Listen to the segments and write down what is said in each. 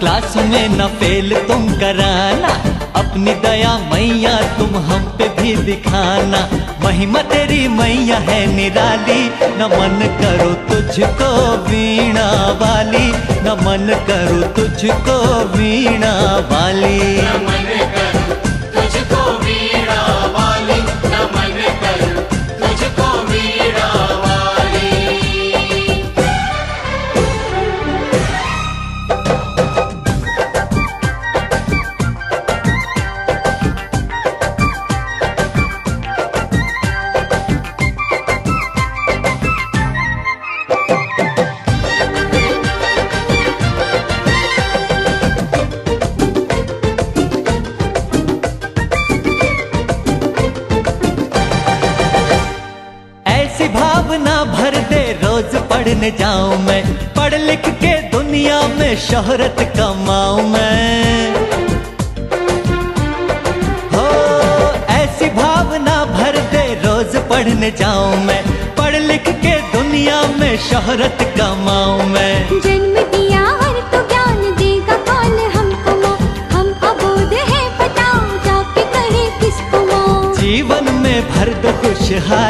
Class में न fail तुम कराना, अपनी दया मैया तुम हम पे भी दिखाना। महिमा तेरी मैया है निराली, न मन करो तुझको वीणा वाली, न मन करो तुझको वीणा वाली। पढ़ने जाऊँ मैं पढ़ लिख के दुनिया में शोहरत कमाऊं मैं। हो ऐसी भावना भर दे रोज पढ़ने जाऊँ मैं पढ़ लिख के दुनिया में शोहरत कमाऊं मैं। जन्म दिया हर तो ज्ञान देगा कौन हमको माँ? हम अबोध है बताओ जाके कहे किसको माँ? जीवन में भर दो खुशहाली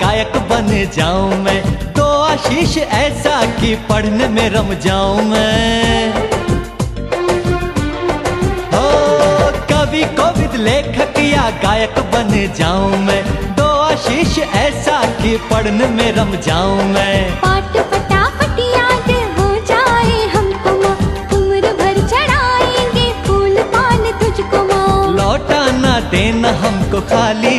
गायक बन जाऊँ मैं। तो आशीष ऐसा कि पढ़ने में रम जाऊँ मैं। हो कवि कोविद लेखक या गायक बन जाऊँ मैं। तो आशीष ऐसा कि पढ़ने में रम जाऊँ मैं। पाठ फटाफट याद हो जाए हमको उम्र भर चढ़ाएँगे फूल पान तुझको माँ। देना हमको खाली।